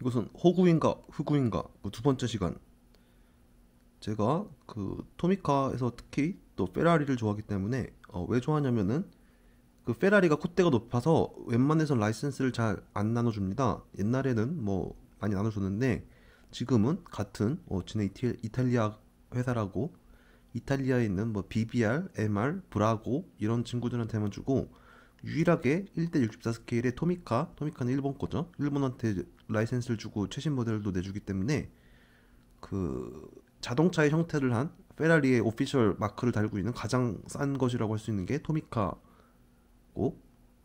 이것은 호구인가 흑구인가 그두 번째 시간 제가 그 토미카에서 특히 또 페라리를 좋아하기 때문에 어, 왜 좋아하냐면은 그 페라리가 콧대가 높아서 웬만해선 라이센스를 잘 안 나눠줍니다. 옛날에는 뭐 많이 나눠줬는데 지금은 같은 어, 진해 이탈- 이탈리아 회사라고 이탈리아에 있는 뭐 BBR, MR, 브라고 이런 친구들한테만 주고 유일하게 1대 64 스케일의 토미카, 토미카는 일본 거죠. 일본한테 라이센스를 주고 최신 모델도 내주기 때문에 그 자동차의 형태를 한 페라리의 오피셜 마크를 달고 있는 가장 싼 것이라고 할 수 있는 게 토미카고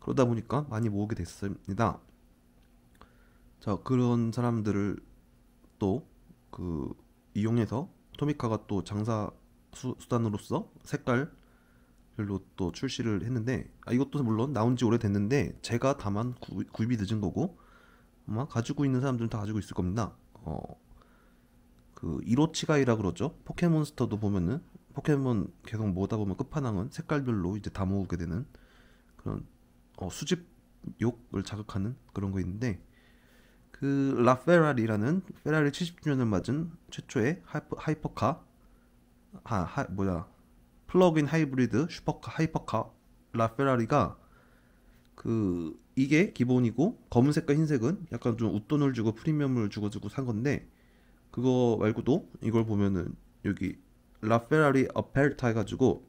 그러다 보니까 많이 모으게 됐습니다. 자 그런 사람들을 또 그 이용해서 토미카가 또 장사 수, 수단으로서 색깔별로 또 출시를 했는데 아, 이것도 물론 나온 지 오래됐는데 제가 다만 구, 구입이 늦은 거고 아마 가지고 있는 사람들은 다 가지고 있을 겁니다. 어, 그 이로치가이라 그러죠. 포켓몬스터도 보면은 포켓몬 계속 모으다 보면 끝판왕은 색깔별로 이제 다 모으게 되는 그런 어, 수집욕을 자극하는 그런 거 있는데 그 라페라리라는 페라리 70주년을 맞은 최초의 하이퍼, 하이퍼카 하, 하 뭐야 plug-in hybrid 슈퍼카 hypercar 라페라리가 그 이게 기본이고 검은색과 흰색은 약간 좀 웃돈을 주고 프리미엄을 주고 주고 산 건데 그거 말고도 이걸 보면은 여기 라페라리 어페르타 해가지고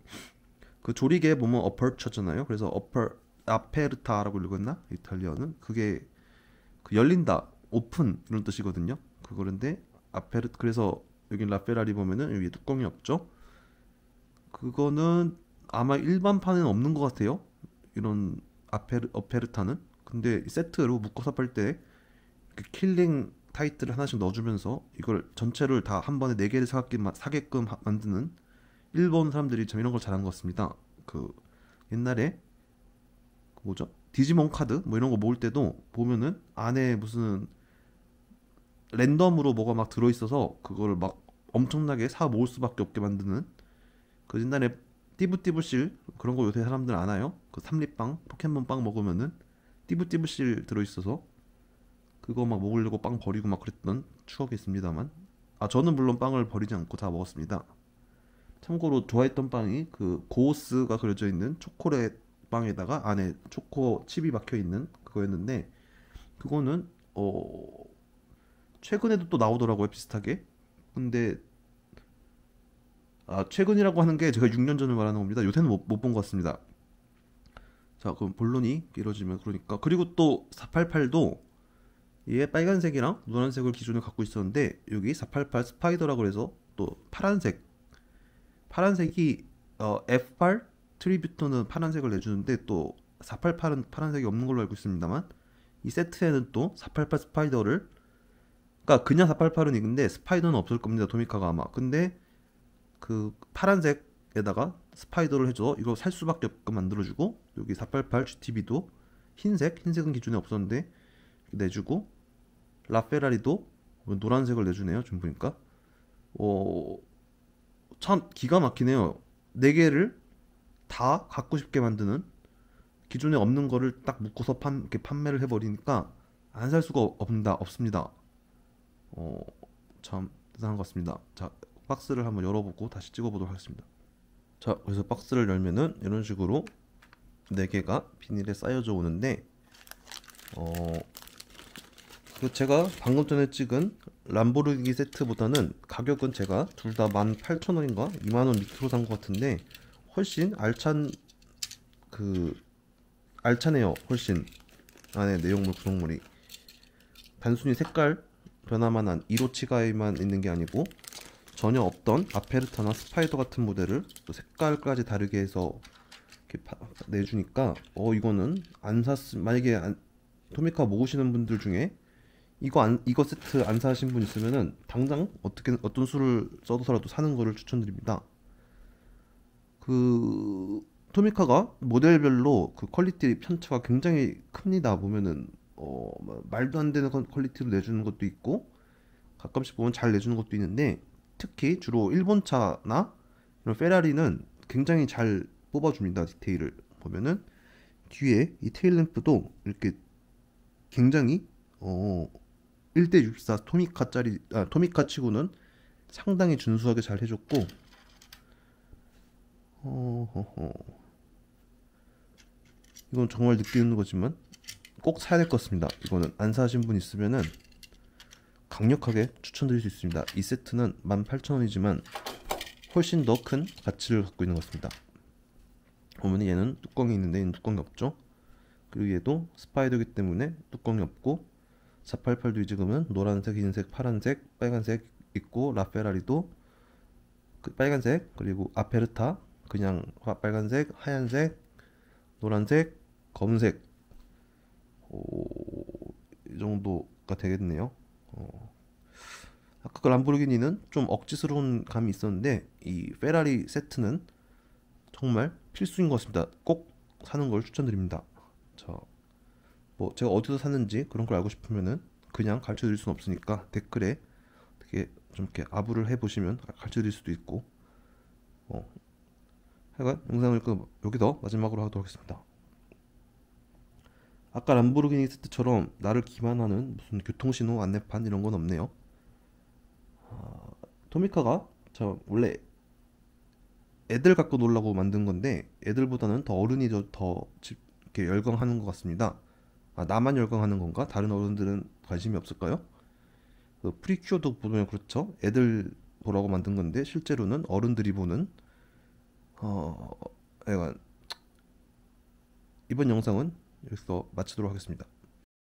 그 조리개 보면 어퍼처잖아요. 그래서 어퍼 aperta라고 읽었나 이탈리아는 그게 그 열린다 오픈 이런 뜻이거든요. 그거는데 아페르 그래서 여기 라페라리 보면은 여기 뚜껑이 없죠. 그거는 아마 일반판에는 없는 것 같아요. 이런 아페르 어페르타는 근데 세트로 묶어서 팔 때 killing title을 하나씩 넣어주면서 이걸 전체를 다 한 번에 네 개를 사게끔, 사게끔 하- 만드는 일본 사람들이 참 이런 걸 잘한 것 같습니다. 그 옛날에 그 뭐죠? 디지몬 카드 뭐 이런 거 모을 때도 보면은 안에 무슨 랜덤으로 뭐가 막 들어있어서 그거를 막 엄청나게 사 모을 수밖에 없게 만드는 그 옛날에 띠부띠부실 그런 거 요새 사람들 안 와요? 그 삼립빵 포켓몬빵 먹으면은 띠부띠부실 들어있어서 그거 막 먹으려고 빵 버리고 막 그랬던 추억이 있습니다만 아 저는 물론 빵을 버리지 않고 다 먹었습니다. 참고로 좋아했던 빵이 그 고스가 그려져 있는 초콜릿 빵에다가 안에 초코 칩이 박혀 있는 그거였는데 그거는 어 최근에도 또 나오더라고요 비슷하게 근데 아 최근이라고 하는 게 제가 6년 전을 말하는 겁니다. 요새는 못 본 것 같습니다. 자 그럼 본론이 이뤄지면 그러니까. 그리고 또 488도 얘 빨간색이랑 노란색을 기준을 갖고 있었는데 여기 488 스파이더라고 해서 또 파란색. 파란색이 어, F8 트리뷰터는 파란색을 내주는데 또 488은 파란색이 없는 걸로 알고 있습니다만 이 세트에는 또 488 스파이더를 그러니까 그냥 488은 있는데 스파이더는 없을 겁니다 도미카가 아마. 근데 그 파란색에다가 스파이더를 해줘 이거 살 수밖에 없게끔 만들어주고 여기 488 GTB도 흰색 흰색은 기존에 없었는데 내주고 라페라리도 노란색을 내주네요 지금 보니까 어, 참 기가 막히네요 네 개를 다 갖고 싶게 만드는 기존에 없는 거를 딱 묶어서 판, 이렇게 판매를 해버리니까 안 살 수가 없다 없습니다. 어, 참 대단한 것 같습니다. 자, 박스를 한번 열어보고 다시 찍어보도록 하겠습니다. 자, 그래서 박스를 열면은 이런 식으로 네 개가 비닐에 쌓여져 오는데, 어, 그 제가 방금 전에 찍은 람보르기니 세트보다는 가격은 제가 둘 다 18,000원인가 2만원 밑으로 산 것 같은데 훨씬 알찬 그 알차네요 훨씬 안에 내용물 구성물이 단순히 색깔 변화만 한 이로치가에만 있는 게 아니고 전혀 없던 아페르타나 스파이더 같은 모델을 또 색깔까지 다르게 해서 이렇게 파- 내주니까 어 이거는 안 샀, 만약에 안, 토미카 모으시는 분들 중에 이거 안 이거 세트 안 사신 분 있으면은 당장 어떻게 어떤 수를 써서라도 사는 거를 추천드립니다. 그 토미카가 모델별로 그 quality 편차가 굉장히 큽니다. 보면은 어뭐 말도 안 되는 건- quality로 내주는 것도 있고 가끔씩 보면 잘 내주는 것도 있는데 특히 주로 일본 차나 이런 페라리는 굉장히 잘 뽑아줍니다. 디테일을 보면은 뒤에 이 tail lamp도 이렇게 굉장히 어 1대 64 토미카짜리 아, 토미카 치고는 상당히 준수하게 잘 해줬고 어허허. 이건 정말 느끼는 거지만 꼭 사야 될 것 같습니다. 이거는 안 사신 분 있으면은 강력하게 추천드릴 수 있습니다. 이 세트는 18,000원이지만 훨씬 더 큰 가치를 갖고 있는 것 같습니다. 보면 얘는 뚜껑이 있는데 얘는 뚜껑이 없죠. 그리고 얘도 스파이더기 때문에 뚜껑이 없고 488도 지금은 노란색, 흰색, 파란색, 빨간색 있고 라페라리도 그 빨간색 그리고 아페르타 그냥 화- 빨간색, 하얀색, 노란색, 검은색 오, 이 정도가 되겠네요. 어. 아까 그 람보르기니는 좀 억지스러운 감이 있었는데 이 페라리 세트는 정말 필수인 것 같습니다. 꼭 사는 걸 추천드립니다. 자, 뭐 제가 어디서 샀는지 그런 걸 알고 싶으면은 그냥 가르쳐 드릴 수는 없으니까 댓글에 어떻게 좀 이렇게 아부를 해 보시면 가르쳐 드릴 수도 있고 어 하여간 영상을 그 여기서 마지막으로 하도록 하겠습니다. 아까 람보르기니 세트처럼 나를 기만하는 무슨 교통신호 안내판 이런 건 없네요. 아, 토미카가 저 원래 애들 갖고 놀라고 만든 건데 애들보다는 더 어른이 더, 더 집- 이렇게 열광하는 것 같습니다. 아, 나만 열광하는 건가? 다른 어른들은 관심이 없을까요? 그 프리큐어도 보면 그렇죠. 애들 보라고 만든 건데 실제로는 어른들이 보는 어, 약간 이번 영상은 여기서 마치도록 하겠습니다.